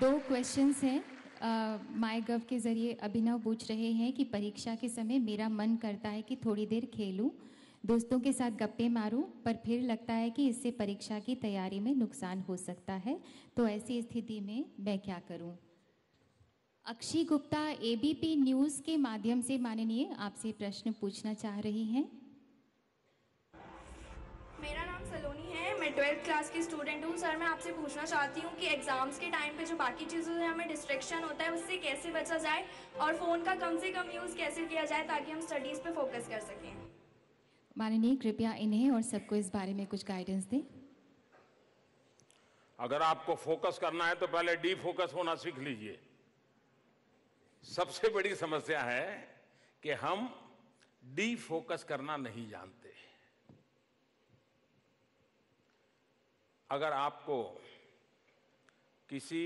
दो क्वेश्चंस हैं। माय गव के ज़रिए अभिनव पूछ रहे हैं कि परीक्षा के समय मेरा मन करता है कि थोड़ी देर खेलूं, दोस्तों के साथ गप्पे मारूं, पर फिर लगता है कि इससे परीक्षा की तैयारी में नुकसान हो सकता है। तो ऐसी स्थिति में मैं क्या करूँ? अक्षी गुप्ता एबीपी न्यूज़ के माध्यम से माननीय आपसे प्रश्न पूछना चाह रही हैं। मैं ट्वेल्थ क्लास की स्टूडेंट हूँ सर मैं आपसे पूछना चाहती हूँ कि एग्ज़ाम्स के टाइम पे जो बाकी चीज़ों से हमें डिस्ट्रैक्शन होता है उससे कैसे बचा जाए और फ़ोन का कम से कम यूज़ कैसे किया जाए ताकि हम स्टडीज़ पे फोकस कर सकें? माननीय कृपया इन्हें और सबको इस बारे में कुछ गाइडेंस दें। अगर आपको फोकस करना है तो पहले डी फोकस होना सीख लीजिए। सबसे बड़ी समस्या है कि हम डी फोकस करना नहीं जानते। अगर आपको किसी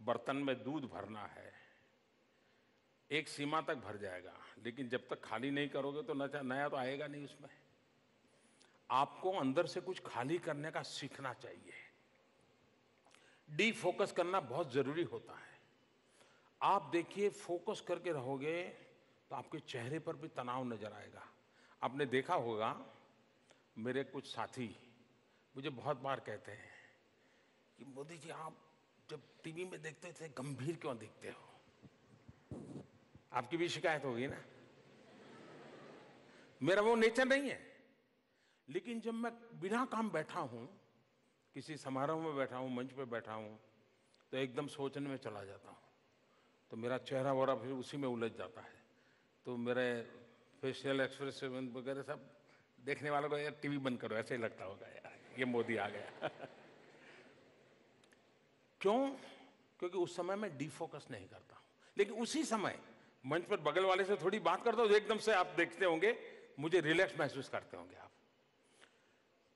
बर्तन में दूध भरना है, एक सीमा तक भर जाएगा, लेकिन जब तक खाली नहीं करोगे तो नया तो आएगा नहीं उसमें। आपको अंदर से कुछ खाली करने का सीखना चाहिए। डी फोकस करना बहुत ज़रूरी होता है। आप देखिए, फोकस करके रहोगे तो आपके चेहरे पर भी तनाव नज़र आएगा। आपने देखा होगा, मेरे कुछ साथी मुझे बहुत बार कहते हैं कि मोदी जी, आप जब टीवी में देखते थे, गंभीर क्यों दिखते हो? आपकी भी शिकायत होगी ना? मेरा वो नेचर नहीं है। लेकिन जब मैं बिना काम बैठा हूँ, किसी समारोह में बैठा हूँ, मंच पे बैठा हूँ तो एकदम सोचने में चला जाता हूँ। तो मेरा चेहरा वगैरह फिर उसी में उलझ जाता है। तो मेरे फेशियल एक्सप्रेशन वगैरह सब देखने वालों को यार टीवी बंद करो, ऐसे ही लगता होगा यार। ये मोदी आ गया क्यों? क्योंकि उस समय मैं डिफोकस नहीं करता हूँ। लेकिन उसी समय मंच पर बगल वाले से थोड़ी बात करता हूँ तो एकदम से आप देखते होंगे, मुझे रिलैक्स महसूस करते होंगे आप।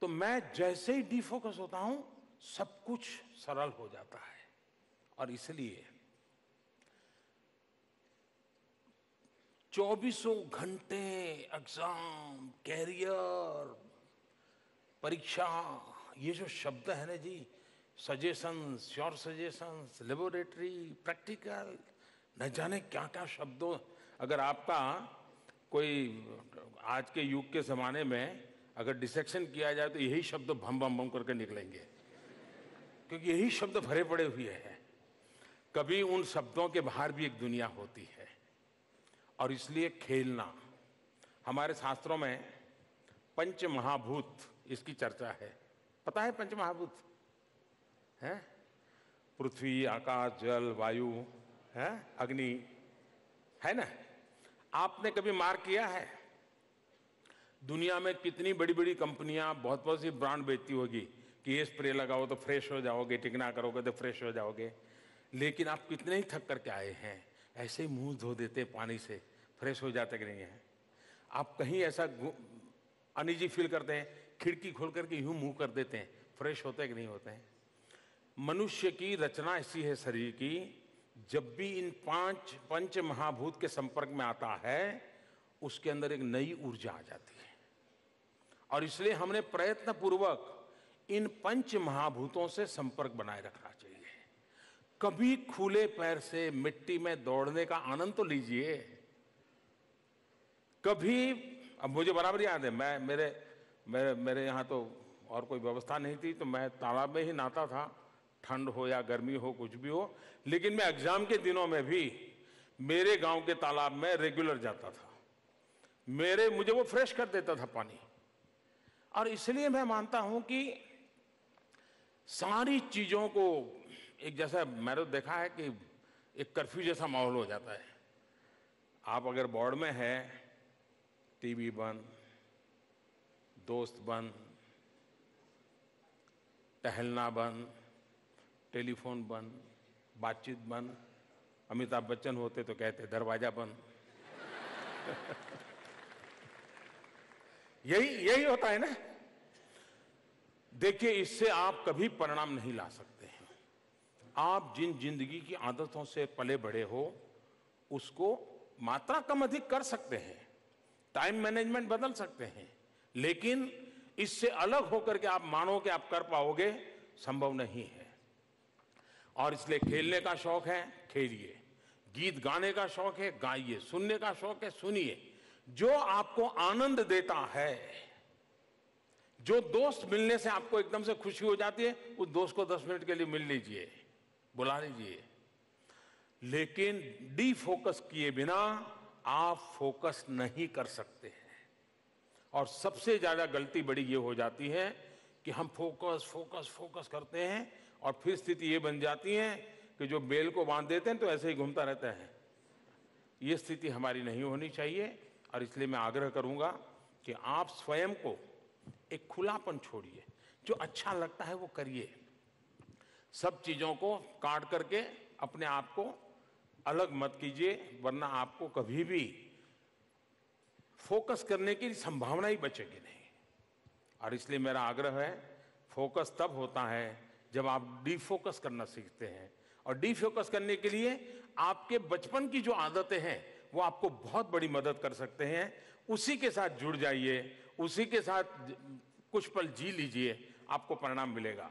तो मैं जैसे ही डिफोकस होता हूँ, सब कुछ सरल हो जाता है। और इसलिए चौबीसों घंटे एग्ज़ाम कैरियर परीक्षा, ये जो शब्द है ना जी suggestion sure suggestion laboratory practical न जाने क्या क्या शब्दों, अगर आपका कोई, आज के युग के ज़माने में अगर डिसेक्शन किया जाए तो यही शब्द भम भम भम करके निकलेंगे। क्योंकि यही शब्द भरे पड़े हुए हैं। कभी उन शब्दों के बाहर भी एक दुनिया होती है। और इसलिए खेलना, हमारे शास्त्रों में पंच महाभूत इसकी चर्चा है। पता है पंच महाभूत है? पृथ्वी, आकाश, जल, वायु, है? अग्नि, है ना? आपने कभी मार किया है? दुनिया में कितनी बड़ी बड़ी कंपनियाँ बहुत बहुत सी ब्रांड बेचती होगी कि ये स्प्रे लगाओ तो फ्रेश हो जाओगे टिकना करोगे तो फ्रेश हो जाओगे। लेकिन आप कितने ही थक करके आए हैं, ऐसे ही मुँह धो देते पानी से, फ्रेश हो जाते कि नहीं है? आप कहीं ऐसा अनिजी फील करते हैं खिड़की खोल करके यूँ मुँह कर देते हैं। फ्रेश होते कि नहीं होते हैं? मनुष्य की रचना ऐसी है शरीर की, जब भी इन पाँच, पंच महाभूत के संपर्क में आता है, उसके अंदर एक नई ऊर्जा आ जाती है। और इसलिए हमने प्रयत्न पूर्वक इन पंच महाभूतों से संपर्क बनाए रखना चाहिए। कभी खुले पैर से मिट्टी में दौड़ने का आनंद तो लीजिए। कभी, अब मुझे बराबर याद है, मैं, मेरे मेरे मेरे यहाँ तो और कोई व्यवस्था नहीं थी तो मैं तालाब में ही नहाता था। ठंड हो या गर्मी हो, कुछ भी हो, लेकिन मैं एग्ज़ाम के दिनों में भी मेरे गाँव के तालाब में रेगुलर जाता था। मेरे, मुझे वो फ्रेश कर देता था पानी। और इसलिए मैं मानता हूँ कि सारी चीज़ों को एक जैसा मैंने तो देखा है कि एक कर्फ्यू जैसा माहौल हो जाता है। आप अगर बोर्ड में है, टीवी बंद दोस्त बंद टहलना बंद टेलीफोन बंद बातचीत बंद अमिताभ बच्चन होते तो कहते, दरवाज़ा बंद. यही यही होता है ना? देखिए, इससे आप कभी परिणाम नहीं ला सकते हैं। आप जिन ज़िंदगी की आदतों से पले बढ़े हो, उसको मात्रा कम अधिक कर सकते हैं। टाइम मैनेजमेंट बदल सकते हैं। लेकिन इससे अलग होकर के आप मानो कि आप कर पाओगे, संभव नहीं है। और इसलिए खेलने का शौक है, खेलिए। गीत गाने का शौक है, गाइए। सुनने का शौक है, सुनिए। जो आपको आनंद देता है, जो दोस्त मिलने से आपको एकदम से खुशी हो जाती है, उस दोस्त को दस मिनट के लिए मिल लीजिए, बुला लीजिए। लेकिन डी फोकस किए बिना आप फोकस नहीं कर सकते। हैं और सबसे ज़्यादा गलती बड़ी ये हो जाती है कि हम फोकस फोकस फोकस करते हैं और फिर स्थिति ये बन जाती है कि जो बेल को बाँध देते हैं तो ऐसे ही घूमता रहता है। ये स्थिति हमारी नहीं होनी चाहिए और इसलिए मैं आग्रह करूँगा कि आप स्वयं को एक खुलापन छोड़िए। जो अच्छा लगता है वो करिए। सब चीज़ों को काट करके अपने आप को अलग मत कीजिए, वरना आपको कभी भी फोकस करने की संभावना ही बचेगी नहीं। और इसलिए मेरा आग्रह है, फोकस तब होता है जब आप डिफोकस करना सीखते हैं। और डिफोकस करने के लिए आपके बचपन की जो आदतें हैं, वो आपको बहुत बड़ी मदद कर सकते हैं। उसी के साथ जुड़ जाइए, उसी के साथ कुछ पल जी लीजिए, आपको परिणाम मिलेगा।